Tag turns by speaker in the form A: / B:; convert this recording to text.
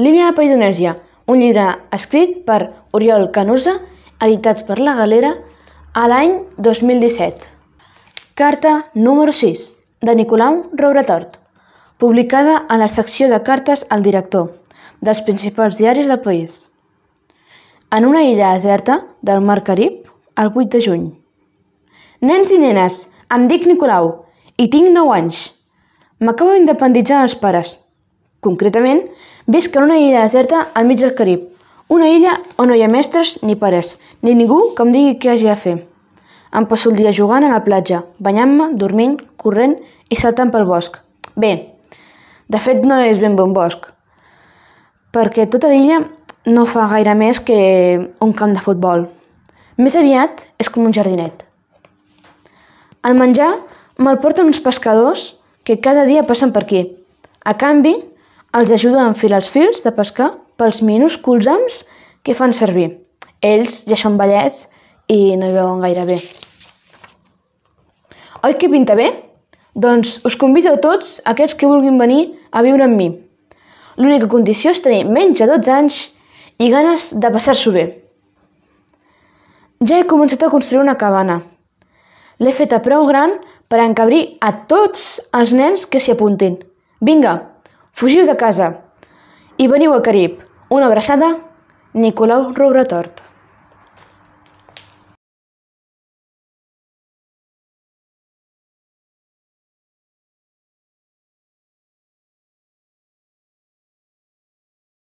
A: L'illa de Paidonèsia, un llibre escrit per Oriol Canusa, editat per La Galera, a l'any 2017. Carta número 6, de Nicolau Robretort, publicada a la secció de cartes al director dels principals diaris del país. En una illa deserta del Mar Carib, el 8 de juny. Nens i nenes, em dic Nicolau i tinc 9 anys. M'acabo d'independitzar dels pares. Concretament, visc en una illa deserta al mig del Carib, una illa on no hi ha mestres ni pares, ni ningú que em digui què hagi de fer. Em passo el dia jugant a la platja, banyant-me, dormint, corrent i saltant pel bosc. Bé, de fet no és ben bon bosc, perquè tota l'illa no fa gaire més que un camp de futbol. Més aviat és com un jardinet. El menjar me'l porten uns pescadors que cada dia passen per aquí. A canvi, els ajudo a enfilar els fils de pescar pels minúsculs hams que fan servir. Ells ja són vellets i no hi veuen gaire bé. Oi que pinta bé? Doncs us convido a tots aquells que vulguin venir a viure amb mi. L'única condició és tenir menys de 12 anys i ganes de passar-s'ho bé. Ja he començat a construir una cabana. L'he feta prou gran per encabrir a tots els nens que s'hi apuntin. Vinga, Fugiu de casa i veniu a Carib. Una abraçada, Nicolau Robretort.